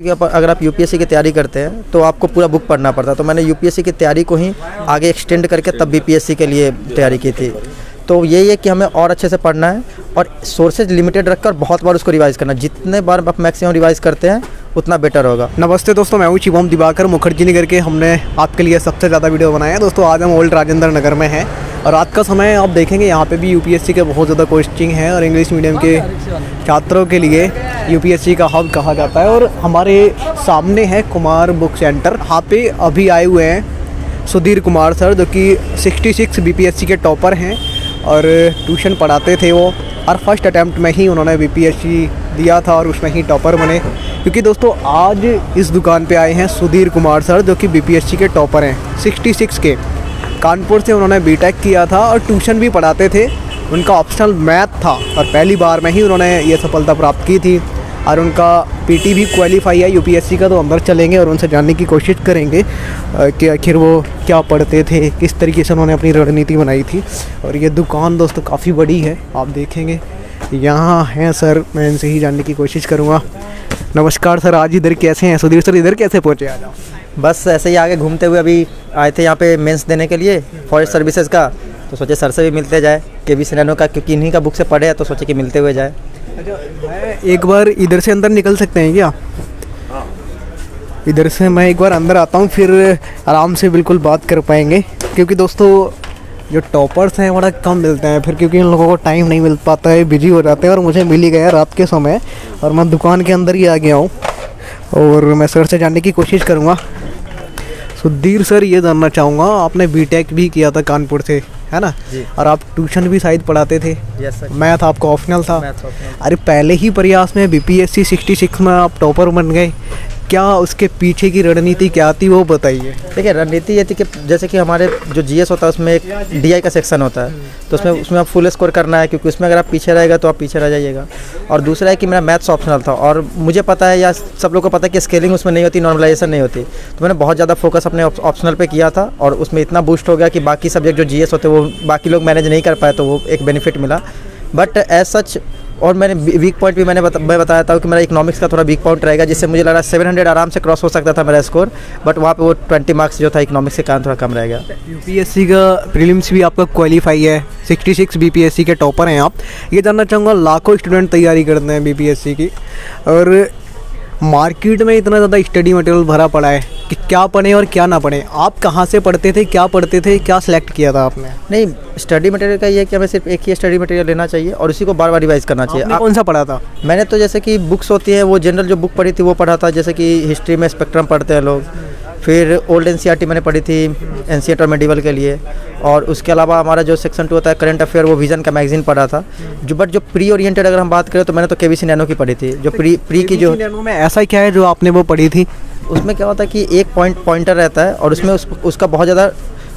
अगर आप यूपीएससी की तैयारी करते हैं तो आपको पूरा बुक पढ़ना पड़ता है। तो मैंने यूपीएससी की तैयारी को ही आगे एक्सटेंड करके तब बीपीएससी के लिए तैयारी की थी। तो यही है कि हमें और अच्छे से पढ़ना है और सोर्सेज लिमिटेड रखकर बहुत बार उसको रिवाइज करना जितने बार आप मैक्सिमम रिवाइज करते हैं, उतना बेटर होगा। नमस्ते दोस्तों, मैं हूँ शिवम दिवाकर मुखर्जी नगर के। हमने आपके लिए सबसे ज़्यादा वीडियो बनाया है। दोस्तों, आज हम ओल्ड राजेंद्र नगर में हैं। रात का समय आप देखेंगे, यहाँ पे भी यूपीएससी के बहुत ज़्यादा कोचिंग है और इंग्लिश मीडियम के छात्रों के लिए यूपीएससी का हब कहा जाता है। और हमारे सामने है कुमार बुक सेंटर यहाँ पे अभी आए हुए हैं सुधीर कुमार सर, जो कि 66 बीपीएससी के टॉपर हैं और ट्यूशन पढ़ाते थे वो। और फ़र्स्ट अटैम्प्ट में ही उन्होंने बीपीएससी दिया था और उसमें ही टॉपर बने। क्योंकि दोस्तों, आज इस दुकान पे आए हैं सुधीर कुमार सर, जो कि बीपीएससी के टॉपर हैं 66 के। कानपुर से उन्होंने बीटेक किया था और ट्यूशन भी पढ़ाते थे। उनका ऑप्शनल मैथ था और पहली बार में ही उन्होंने ये सफलता प्राप्त की थी। और उनका पीटी भी क्वालिफाई है यूपीएससी का तो अंदर चलेंगे और उनसे जानने की कोशिश करेंगे कि आखिर वो क्या पढ़ते थे, किस तरीके से उन्होंने अपनी रणनीति बनाई थी। और ये दुकान दोस्तों काफ़ी बड़ी है, आप देखेंगे। यहाँ हैं सर, मैं इनसे ही जानने की कोशिश करूँगा। नमस्कार सर, आज इधर कैसे हैं? सुधीर सर, इधर कैसे पहुँचे आज आप? बस ऐसे ही आगे घूमते हुए अभी आए थे यहाँ पे मेंस देने के लिए फॉरेस्ट सर्विसेज़ का। तो सोचे सर से भी मिलते जाए के बी सिनेनो का क्योंकि इन्हीं का बुक से पढ़े तो सोचे कि मिलते हुए जाए। मैं एक बार इधर से अंदर निकल सकते हैं क्या? इधर से मैं एक बार अंदर आता हूँ फिर आराम से बिल्कुल बात कर पाएँगे। क्योंकि दोस्तों जो टॉपर्स हैं बड़ा कम मिलते हैं फिर क्योंकि इन लोगों को टाइम नहीं मिल पाता है बिज़ी हो जाते हैं और मुझे मिल ही गया रात के समय और मैं दुकान के अंदर ही आ गया हूँ। और मैं सर से जानने की कोशिश करूँगा। सुधीर सर ये जानना चाहूँगा आपने बीटेक भी किया था कानपुर से है ना। और आप ट्यूशन भी शायद पढ़ाते थे। मैथ आपका ऑप्शनल था। अरे पहले ही प्रयास में बीपीएससी 66 में आप टॉपर बन गए। क्या उसके पीछे की रणनीति क्या थी वो बताइए? देखिए, रणनीति ये थी कि जैसे कि हमारे जो जीएस होता है, उसमें एक डीआई का सेक्शन होता है। तो उसमें उसमें आप फुल स्कोर करना है, क्योंकि उसमें अगर आप पीछे रहेगा तो आप पीछे रह जाइएगा। और दूसरा है कि मेरा मैथ्स ऑप्शनल था, और मुझे पता है या सब लोग को पता है कि स्केलिंग उसमें नहीं होती नॉर्मलाइजेशन नहीं होती। तो मैंने बहुत ज़्यादा फोकस अपने ऑप्शनल पर किया था, और उसमें इतना बूस्ट हो गया कि बाकी सब्जेक्ट जो जीएस होते वो बाकी लोग मैनेज नहीं कर पाए तो वो एक बेनिफिट मिला। बट एज सच और मैंने वीक पॉइंट भी मैंने बता, मैं बताया था कि मेरा इकोनॉमिक्स का थोड़ा वीक पॉइंट रहेगा जिससे मुझे लग सेवन हंड्रेड आराम से क्रॉस हो सकता था मेरा स्कोर बट वहाँ पे वो ट्वेंटी मार्क्स जो था इकोनॉमिक्स के कारण थोड़ा कम रह गया। यूपीएससी का प्रीलिम्स भी आपका क्वालिफाई है। 66 बीपीएससी के टॉपर हैं आप। ये जानना चाहूँगा लाखों स्टूडेंट तैयारी करते हैं बीपीएससी की और मार्केट में इतना ज़्यादा स्टडी मटेरियल भरा पड़ा है। कि क्या पढ़ें और क्या ना पढ़ें? आप कहाँ से पढ़ते थे क्या पढ़ते थे क्या सिलेक्ट किया था आपने? नहीं स्टडी मटेरियल का ये है कि हमें सिर्फ़ एक ही स्टडी मटेरियल लेना चाहिए और उसी को बार बार रिवाइज करना चाहिए। आप, कौन सा पढ़ा था? मैंने तो जैसे कि बुक्स होती है वो जनरल जो बुक पढ़ी थी वो पढ़ा था जैसे कि हिस्ट्री में स्पेक्ट्रम पढ़ते हैं लोग। फिर ओल्ड एन मैंने पढ़ी थी एनसीएट और मेडिवल के लिए। और उसके अलावा हमारा जो सेक्शन टू होता है करंट अफेयर वो विजन का मैगजीन पढ़ा था। जो बट जो प्री ओरिएंटेड अगर हम बात करें तो मैंने तो के नैनो की पढ़ी थी। जो प्री प्री की जो ABC में ऐसा क्या है जो आपने वो पढ़ी थी? उसमें क्या होता है कि एक पॉइंट पॉइंटर रहता है और उसमें उस, उसका बहुत ज़्यादा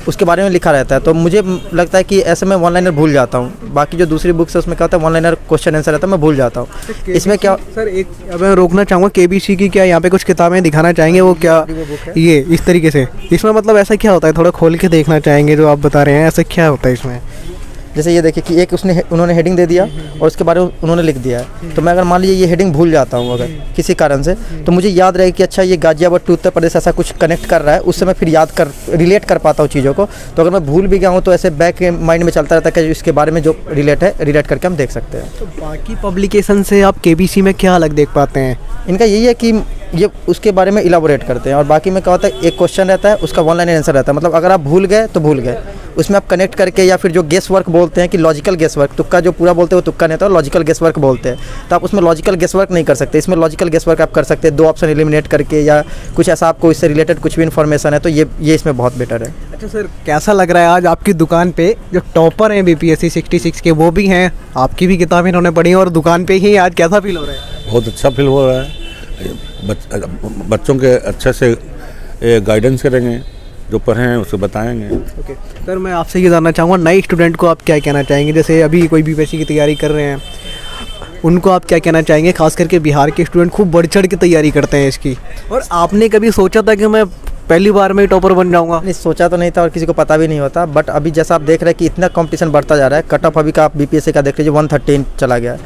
उसके बारे में लिखा रहता है। तो मुझे लगता है कि ऐसे मैं वन लाइनर भूल जाता हूँ। बाकी जो दूसरी बुक्स है उसमें क्या होता है वन लाइनर क्वेश्चन आंसर रहता है मैं भूल जाता हूँ। इसमें क्या सर एक अब मैं रोकना चाहूँगा केबीसी की क्या यहाँ पे कुछ किताबें दिखाना चाहेंगे? वो क्या ये इस तरीके से। इसमें मतलब ऐसा क्या होता है? थोड़ा खोल के देखना चाहेंगे जो आप बता रहे हैं ऐसा क्या होता है इसमें? जैसे ये देखिए कि एक उसने उन्होंने हेडिंग दे दिया और उसके बारे में उन्होंने लिख दिया है। तो मैं अगर मान लीजिए ये हेडिंग भूल जाता हूँ अगर किसी कारण से तो मुझे याद रहेगा कि अच्छा ये गाजियाबाद टू उत्तर प्रदेश ऐसा कुछ कनेक्ट कर रहा है उससे मैं फिर याद कर रिलेट कर पाता हूँ चीज़ों को। तो अगर मैं भूल भी गया हूँ तो ऐसे बैक माइंड में चलता रहता है कि इसके बारे में जो रिलेट है रिलेट करके हम देख सकते हैं। तो बाकी पब्लिकेशन से आप केबीसी में क्या अलग देख पाते हैं? इनका यही है कि ये उसके बारे में इलाबोरेट करते हैं और बाकी में क्या होता है एक क्वेश्चन रहता है उसका वन लाइन आंसर रहता है। मतलब अगर आप भूल गए तो भूल गए। उसमें आप कनेक्ट करके या फिर जो गेस वर्क बोलते हैं कि लॉजिकल गेस वर्क तुक्का जो पूरा बोलते हैं वो तुक्का नहीं होता लॉजिकल गेस वर्क बोलते हैं। तो आप उसमें लॉजिकल गेस वर्क नहीं कर सकते। इसमें लॉजिकल गेस वर्क आप कर सकते हैं दो ऑप्शन एलिमिनेट करके या कुछ ऐसा आपको इससे रिलेटेड कुछ भी इन्फॉर्मेशन है तो ये ये इसमें बहुत बेटर है। अच्छा सर कैसा लग रहा है आज आपकी दुकान पे? जो टॉपर हैं बीपीएससी 66 के वो भी हैं आपकी भी किताबें इन्होंने पढ़ी हैं और दुकान पे ही आज कैसा फील हो रहा है? बहुत अच्छा फील हो रहा है। बच, बच्चों के अच्छे से गाइडेंस करेंगे जो पढ़े उसे बताएँगे। Okay okay. सर मैं आपसे ये जानना चाहूँगा नए स्टूडेंट को आप क्या कहना चाहेंगे? जैसे अभी कोई बीपीएससी की तैयारी कर रहे हैं उनको आप क्या कहना चाहेंगे? खास करके बिहार के स्टूडेंट खूब बढ़ चढ़ के तैयारी करते हैं इसकी। और आपने कभी सोचा था कि मैं पहली बार में टॉपर बन जाऊँगा। नहीं, सोचा तो नहीं था और किसी को पता भी नहीं होता बट अभी जैसा आप देख रहे हैं कि इतना कंपटीशन बढ़ता जा रहा है। कट ऑफ़ अभी का आप बीपीएससी का देख लीजिए वन थर्टीन चला गया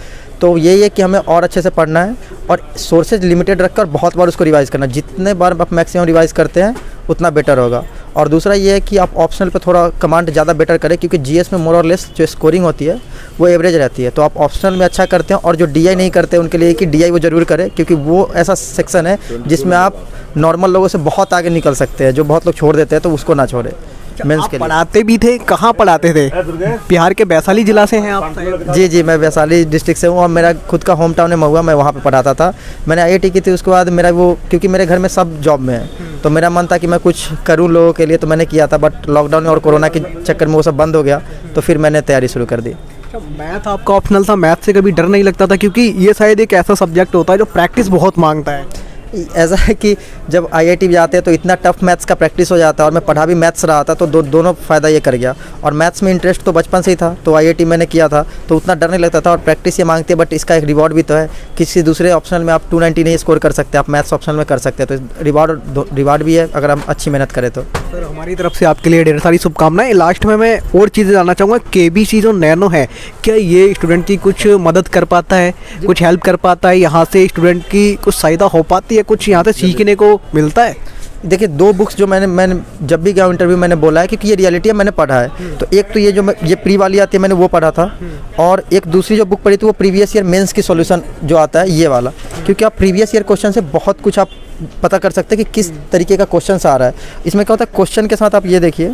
तो यही है कि हमें और अच्छे से पढ़ना है और सोर्सेज लिमिटेड रखकर बहुत बार उसको रिवाइज़ करना जितने बार आप मैक्सिमम रिवाइज़ करते हैं, उतना बेटर होगा। और दूसरा ये है कि आप ऑप्शनल पे थोड़ा कमांड ज़्यादा बेटर करें, क्योंकि जीएस में मोर और लेस जो स्कोरिंग होती है, वो एवरेज रहती है। तो आप ऑप्शनल में अच्छा करते हैं और जो डीआई नहीं करते, उनके लिए कि डीआई वो ज़रूर करें, क्योंकि वो ऐसा सेक्शन है जिसमें आप नॉर्मल लोगों से बहुत आगे निकल सकते हैं, जो बहुत लोग छोड़ देते हैं तो उसको ना छोड़ें। मेंस आप के लिए। पढ़ाते भी थे? कहाँ पढ़ाते थे? बिहार के वैशाली जिला से हैं आप? जी जी मैं वैशाली डिस्ट्रिक्ट से हूँ और मेरा खुद का होम टाउन है महुआ मैं वहाँ पर पढ़ाता था। मैंने आई की थी उसके बाद मेरा वो क्योंकि मेरे घर में सब जॉब में है। तो मेरा मन था कि मैं कुछ करूँ लोगों के लिए तो मैंने किया था बट लॉकडाउन और कोरोना के चक्कर में वो सब बंद हो गया तो फिर मैंने तैयारी शुरू कर दी। अच्छा, मैथ आपका ऑप्शनल था? मैथ से कभी डर नहीं लगता था? क्योंकि ये शायद एक ऐसा सब्जेक्ट होता है जो प्रैक्टिस बहुत माँगता है। ऐसा है कि जब आईआईटी जाते हैं तो इतना टफ मैथ्स का प्रैक्टिस हो जाता है और मैं पढ़ा भी मैथ्स रहा था तो दो, दोनों फ़ायदा ये कर गया। और मैथ्स में इंटरेस्ट तो बचपन से ही था तो आईआईटी मैंने किया था तो उतना डर नहीं लगता था और प्रैक्टिस ये मांगती है बट इसका एक रिवॉर्ड भी तो है। किसी दूसरे ऑप्शनल में आप टू नहीं स्कोर कर सकते आप मैथ्स ऑप्शन में कर सकते हैं तो रिवॉर्ड रिवॉर्ड भी है अगर हम अच्छी मेहनत करें तो। सर हमारी तरफ़ से आपके लिए ढेर सारी शुभकामनाएँ। लास्ट में मैं और चीज़ें जानना चाहूँगा के बी जो नैनो है क्या ये स्टूडेंट की कुछ मदद कर पाता है कुछ हेल्प कर पाता है यहाँ से स्टूडेंट की कुछ सहायता हो पाती है कुछ यहाँ से सीखने को मिलता है? देखिए दो बुक्स जो मैंने मैंने जब भी गया इंटरव्यू मैंने बोला है क्योंकि ये रियलिटी है मैंने पढ़ा है। तो एक तो ये जो मैं ये प्री वाली आती है मैंने वो पढ़ा था। और एक दूसरी जो बुक पढ़ी थी वो प्रीवियस ईयर मेंस की सॉल्यूशन जो आता है ये वाला। क्योंकि आप प्रीवियस ईयर क्वेश्चन से बहुत कुछ आप पता कर सकते हैं कि किस तरीके का क्वेश्चन आ रहा है। इसमें क्या होता है क्वेश्चन के साथ आप ये देखिए।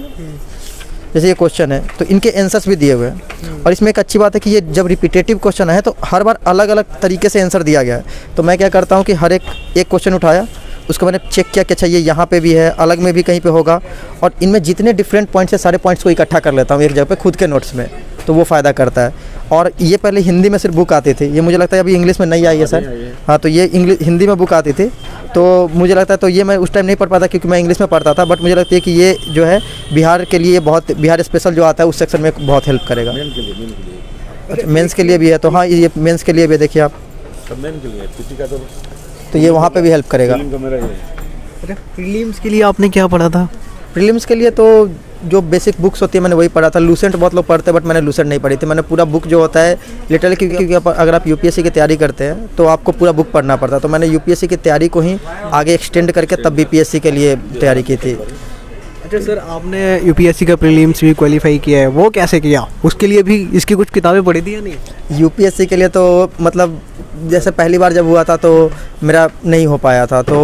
जैसे ये क्वेश्चन है तो इनके आंसर्स भी दिए हुए हैं। और इसमें एक अच्छी बात है कि ये जब रिपीटेटिव क्वेश्चन है तो हर बार अलग अलग तरीके से आंसर दिया गया है। तो मैं क्या करता हूँ कि हर एक एक क्वेश्चन उठाया उसको मैंने चेक किया कि अच्छा ये यहाँ पे भी है अलग में भी कहीं पे होगा। और इनमें जितने डिफरेंट पॉइंट्स है सारे पॉइंट्स को इकट्ठा कर लेता हूँ एक जगह पे खुद के नोट्स में तो वो फ़ायदा करता है। और ये पहले हिंदी में सिर्फ़ बुक आती थी। ये मुझे लगता है अभी इंग्लिश में नहीं आई है सर। हाँ। तो ये इंग्लिश हिंदी में बुक आती थी। तो मुझे लगता है तो ये मैं उस टाइम नहीं पढ़ पाता क्योंकि मैं इंग्लिश में पढ़ता था बट मुझे लगता है कि ये जो है बिहार के लिए बहुत बिहार स्पेशल जो आता है उस सेक्शन में बहुत हेल्प करेगा। अच्छा मेंस के लिए भी है तो हाँ ये मेंस के लिए भी है, देखिए आप। सब मेन के लिए किसी का तो तो ये वहाँ पे भी हेल्प करेगा। है अच्छा प्रीलिम्स के लिए आपने क्या पढ़ा था? प्रीलिम्स के लिए तो जो बेसिक बुक्स होती है मैंने वही पढ़ा था। लूसेंट बहुत लोग पढ़ते हैं बट मैंने लूसेंट नहीं पढ़ी थी। मैंने पूरा बुक जो होता है लिटरली क्योंकि क्योंकि अगर आप यूपीएससी की तैयारी करते हैं तो आपको पूरा बुक पढ़ना पड़ता है। तो मैंने यूपीएससी की तैयारी को ही आगे एक्सटेंड करके तब बीपीएससी के लिए तैयारी की थी। अच्छा सर आपने यूपीएससी का प्रीलिम्स भी क्वालिफाई किया है वो कैसे किया? उसके लिए भी इसकी कुछ किताबें पढ़ी थी या नहीं? यूपीएससी के लिए तो मतलब जैसे पहली बार जब हुआ था तो मेरा नहीं हो पाया था। तो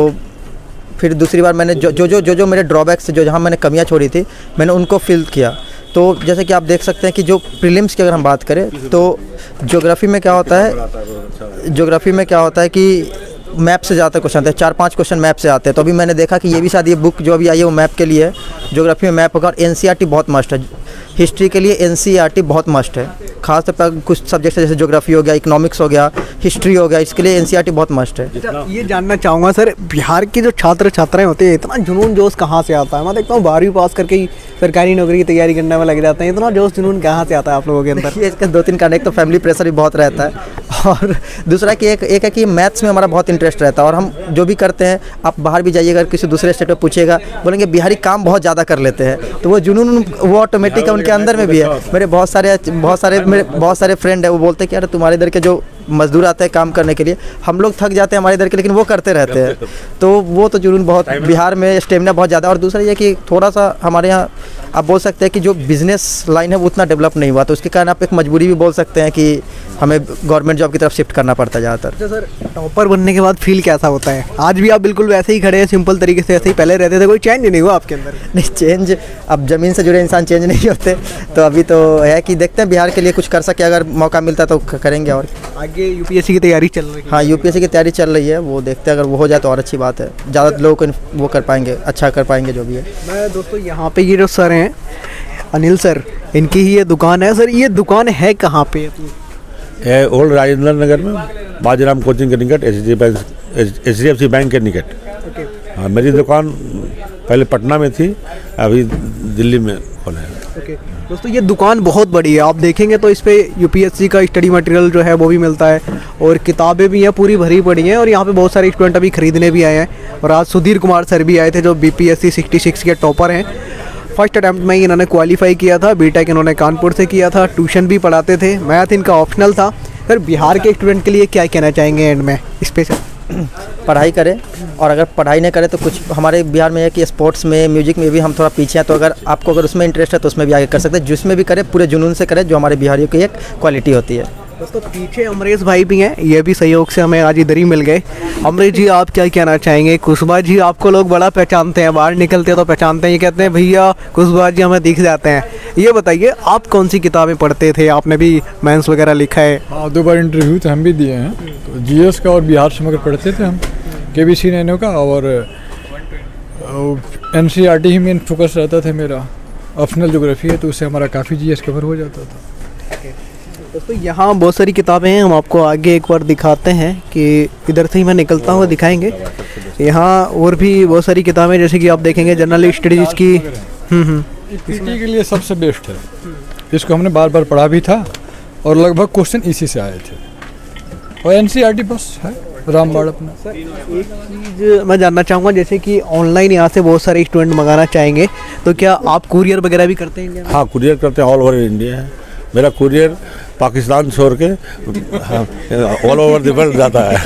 फिर दूसरी बार मैंने जो जो जो जो, जो मेरे ड्रॉबैक्स जो जहाँ मैंने कमियाँ छोड़ी थी मैंने उनको फिल किया। तो जैसे कि आप देख सकते हैं कि जो प्रीलिम्स की अगर हम बात करें तो ज्योग्राफी में क्या होता है ज्योग्राफी में क्या होता है कि मैप से ज़्यादा क्वेश्चन आते हैं चार पाँच क्वेश्चन मैप से आते हैं। तो अभी मैंने देखा कि ये भी शायद ये बुक जो अभी आई है वो मैप के लिए है। ज्योग्राफी में मैप होगा और एन बहुत मस्ट है। हिस्ट्री के लिए एन बहुत मस्ट है। खास तौर पर कुछ सब्जेक्ट जैसे ज्योग्राफी हो गया इकोनॉमिक्स हो गया हिस्ट्री हो गया इसके लिए एन बहुत मस्ट है। अच्छा, ये जानना चाहूँगा सर बिहार के जो छात्र छात्राएँ होते हैं इतना जुनून जोश कहाँ से आता है? मैं देखता हूँ बारहवीं पास करके ही सरकारी नौकरी की तैयारी करने में लग जाते हैं। इतना जोश जुनून कहाँ से आता है आप लोगों के अंदर? ये इसका दो तीन कारण एक तो फैमिली प्रेशर भी बहुत रहता है और दूसरा कि एक एक है कि मैथ्स में हमारा बहुत इंटरेस्ट रहता है और हम जो भी करते हैं आप बाहर भी जाइएगा किसी दूसरे स्टेट में पूछिएगा बोलेंगे बिहारी काम बहुत ज़्यादा कर लेते हैं तो वो जुनून वो ऑटोमेटिक है उनके अंदर में भी है। मेरे बहुत सारे बहुत सारे मेरे बहुत सारे फ्रेंड है वो बोलते हैं कि अरे तुम्हारे इधर के जो मजदूर आते हैं काम करने के लिए हम लोग थक जाते हैं हमारे इधर के लेकिन वो करते रहते हैं। तो वो तो जुनून बहुत बिहार में स्टेमिना बहुत ज़्यादा और दूसरा ये कि थोड़ा सा हमारे यहाँ आप बोल सकते हैं कि जो बिज़नेस लाइन है वो उतना डेवलप नहीं हुआ। तो उसके कारण आप एक मजबूरी भी बोल सकते हैं कि हमें गवर्नमेंट जॉब की तरफ़ शिफ्ट करना पड़ता है ज़्यादातर। अच्छा सर टॉपर बनने के बाद फील कैसा होता है? आज भी आप बिल्कुल वैसे ही खड़े हैं सिंपल तरीके से ऐसे ही पहले रहते थे कोई चेंज नहीं हुआ आपके अंदर? नहीं चेंज अब ज़मीन से जुड़े इंसान चेंज नहीं होते तो अभी तो है कि देखते हैं बिहार के लिए कुछ कर सके अगर मौका मिलता तो करेंगे और। आगे यूपीएससी की तैयारी चल रही है। हाँ यूपीएससी की तैयारी चल रही है वो देखते हैं अगर वो हो जाए तो और अच्छी बात है। ज़्यादा लोग वो कर पाएँगे अच्छा कर पाएँगे जो भी है। मैं दोस्तों यहाँ पे ये जो सर हैं अनिल सर इनकी ही ये दुकान है। सर ये दुकान है कहाँ पे? अपनी ये ओल्ड राजेंद्र नगर में बाजीराम कोचिंग के निकट H D bank H D F C bank के निकट। हाँ मेरी दुकान पहले पटना में थी अभी दिल्ली में खोला है। ओके दोस्तों ये दुकान बहुत बड़ी है। आप देखेंगे तो इस पे यूपीएससी का स्टडी मटेरियल जो है वो भी मिलता है। और किताबें भी हैं पूरी भरी पड़ी हैं और यहाँ पे बहुत सारे स्टूडेंट अभी खरीदने भी आए हैं। और आज सुधीर कुमार सर भी आए थे जो बीपीएससी 66 के टॉपर हैं। फ़र्स्ट अटैम्प्ट में ही इन्होंने क्वालिफाई किया था। बीटेक इन्होंने कानपुर से किया था। ट्यूशन भी पढ़ाते थे। मैथ इनका ऑप्शनल था। सर बिहार के स्टूडेंट के लिए क्या कहना चाहेंगे एंड में? स्पेशल पढ़ाई करें। और अगर पढ़ाई नहीं करें तो कुछ हमारे बिहार में है कि स्पोर्ट्स में म्यूज़िक में भी हम थोड़ा पीछे हैं। तो अगर आपको अगर उसमें इंटरेस्ट है तो उसमें भी आगे कर सकते हैं। जिसमें भी करें, पूरे जुनून से करें, जो हमारे बिहारियों की एक क्वालिटी होती है। दोस्तों, पीछे अमरेश भाई भी हैं, ये भी सहयोग से हमें आज इधर ही मिल गए। अमरेश जी, आप क्या कहना चाहेंगे? कुशबा जी, आपको लोग बड़ा पहचानते हैं, बाहर निकलते हैं तो पहचानते हैं, ये कहते हैं, भैया, कुशबा जी हमें दिख जाते हैं। ये बताइए, आप कौन सी किताबें पढ़ते थे? आपने भी मैंस वगैरह लिखा है। हाँ दो बार इंटरव्यू तो हम भी दिए हैं। तो जीएस का और बिहार समग्र पढ़ते थे हम। के बी सी नैनो का और एन सी आर टी ही मेन फोकस रहता था मेरा। ऑप्शनल जोग्राफी है तो उससे हमारा काफ़ी जीएस कवर हो जाता था। दोस्तों यहाँ बहुत सारी किताबें हैं हम आपको आगे एक बार दिखाते हैं कि इधर से ही मैं निकलता हुआ दिखाएँगे। यहाँ और भी बहुत सारी किताबें जैसे कि आप देखेंगे जनरल स्टडीज़ की। हम्म हम्म। पीटी के लिए सबसे बेस्ट है। इसको हमने बार बार पढ़ा भी था और लगभग क्वेश्चन इसी से आए थे। और एन टी बस है रामबाड़ अपना। एक चीज़ मैं जानना चाहूँगा जैसे कि ऑनलाइन यहाँ से बहुत सारे स्टूडेंट मंगाना चाहेंगे तो क्या आप कुरियर वगैरह भी करते हैं हाँ कुरियर करते हैं ऑल ओवर इंडिया है। मेरा कुरियर पाकिस्तान छोड़ के ऑल ओवर द वर्ल्ड जाता है।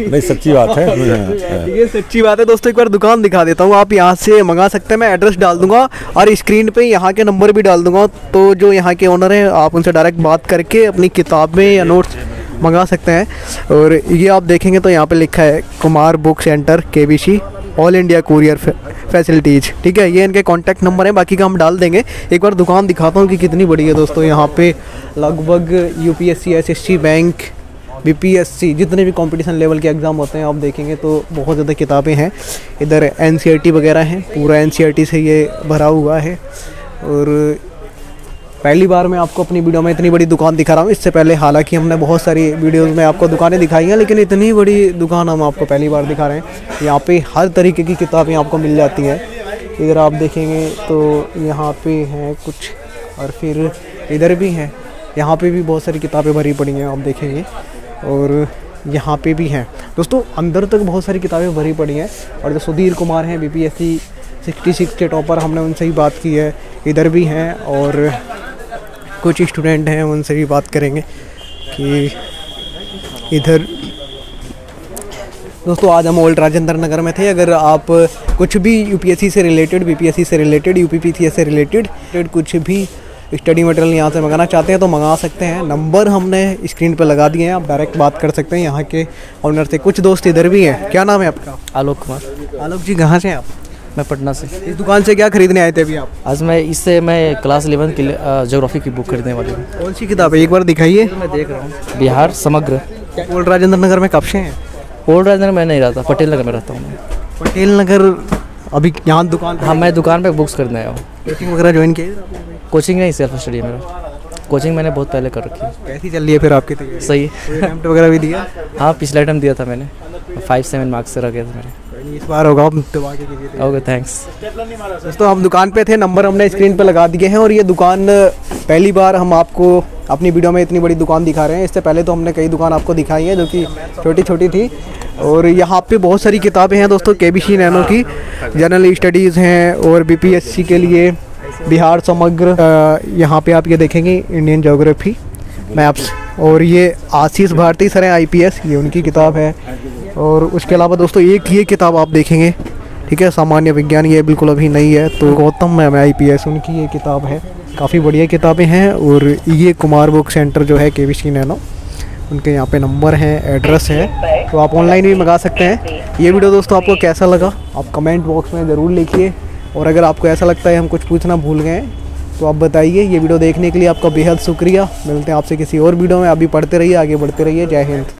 नहीं सच्ची बात है। हाँ, ये सच्ची बात है। दोस्तों एक बार दुकान दिखा देता हूँ। आप यहाँ से मंगा सकते हैं। मैं एड्रेस डाल दूँगा और स्क्रीन पे यहाँ के नंबर भी डाल दूँगा। तो जो यहाँ के ओनर हैं आप उनसे डायरेक्ट बात करके अपनी किताबें या नोट्स मंगा सकते हैं। और ये आप देखेंगे तो यहाँ पे लिखा है, कुमार बुक सेंटर के ऑल इंडिया कुरियर फैसिलिटीज़। ठीक है, ये इनके कॉन्टैक्ट नंबर है, बाकी का हम डाल देंगे। एक बार दुकान दिखाता हूँ कि कितनी बड़ी है दोस्तों। यहाँ पे लगभग U P S C S S C bank B P S C जितने भी कंपटीशन लेवल के एग्ज़ाम होते हैं, आप देखेंगे तो बहुत ज़्यादा किताबें हैं। इधर एन सी आर टी वगैरह हैं, पूरा एन सी आर टी से ये भरा हुआ है। और पहली बार मैं आपको अपनी वीडियो में इतनी बड़ी दुकान दिखा रहा हूँ। इससे पहले हालाँकि हमने बहुत सारी वीडियोस में आपको दुकानें दिखाई हैं, लेकिन इतनी बड़ी दुकान हम आपको पहली बार दिखा रहे हैं। यहाँ पे हर तरीके की किताबें आपको मिल जाती हैं। इधर आप देखेंगे तो यहाँ पे हैं कुछ, और फिर इधर भी हैं। यहाँ पे भी बहुत सारी किताबें भरी पड़ी हैं, आप देखेंगे। और यहाँ पे भी हैं। दोस्तों, अंदर तक बहुत सारी किताबें भरी पड़ी हैं। और जो सुधीर कुमार हैं बी पी के टॉपर, हमने उनसे ही बात की है। इधर भी हैं और कुछ स्टूडेंट हैं उनसे भी बात करेंगे कि इधर। दोस्तों आज हम ओल्ड राजेंद्र नगर में थे। अगर आप कुछ भी यूपीएससी से रिलेटेड बीपीएससी से रिलेटेड यूपीपीसीएस से रिलेटेड कुछ भी स्टडी मटेरियल यहाँ से मंगाना चाहते हैं तो मंगा सकते हैं। नंबर हमने स्क्रीन पर लगा दिए हैं आप डायरेक्ट बात कर सकते हैं। यहाँ के ऑनर से कुछ दोस्त इधर भी हैं। क्या नाम है आपका? आलोक कुमार। आलोक जी कहाँ से हैं आप? मैं पटना से। इस दुकान से क्या खरीदने आए थे अभी आप? आज मैं इससे मैं क्लास इलेवन की जोग्राफी की बुक खरीदने वाली हूँ। कौन सी किताब है? एक बार दिखाइए। मैं देख रहा हूँ। बिहार समग्र। ओल्ड राजेंद्र नगर में कब से हैं? ओल्ड राजेंद्र में नहीं रहता पटेल नगर में रहता हूँ मैं। पटेल नगर अभी यहाँ दुकान हाँ मैं दुकान पर बुक्स खरीदने आया हूँ। कोचिंग वगैरह ज्वाइन किया कोचिंग नहीं सेल्फ स्टडी मेरा। कोचिंग मैंने बहुत पहले कर रखी है। कैसी चल रही है फिर आपकी सही। अटेम्प्ट वगैरह भी दिया? हाँ पिछला टाइम दिया था मैंने। फाइव सेवन मार्क्स से रह गए थे मेरे। इस बार होगा दबा के कीजिए ओके थैंक्स दोस्तों हम दुकान पे थे नंबर हमने स्क्रीन पे लगा दिए हैं और ये दुकान पहली बार हम आपको अपनी वीडियो में इतनी बड़ी दुकान दिखा रहे हैं। इससे पहले तो हमने कई दुकान आपको दिखाई है जो कि छोटी छोटी थी। और यहाँ पे बहुत सारी किताबें हैं दोस्तों के बी सी नैनो की जनरल स्टडीज़ हैं और बी पी एस सी के लिए बिहार समग्र यहाँ पे आप ये देखेंगे इंडियन जोग्राफी मैप्स और ये आशीष भारती सर हैं आई पी एस ये उनकी किताब है। और उसके अलावा दोस्तों, एक ये किताब आप देखेंगे, ठीक है, सामान्य विज्ञान, ये बिल्कुल अभी नहीं है तो Gautam ma'am I P S उनकी ये किताब है। काफ़ी बढ़िया किताबें हैं, और ये कुमार बुक सेंटर जो है के वी सी नैनो, उनके यहाँ पे नंबर है, एड्रेस है तो आप ऑनलाइन भी मंगा सकते हैं। ये वीडियो दोस्तों, आपको कैसा लगा? आप कमेंट बॉक्स में ज़रूर लिखिए, और अगर आपको ऐसा लगता है हम कुछ पूछना भूल गए तो आप बताइए, ये वीडियो देखने के लिए आपका बेहद शुक्रिया। मिलते हैं आपसे किसी और वीडियो में अभी पढ़ते रहिए, आगे बढ़ते रहिए। जय हिंद।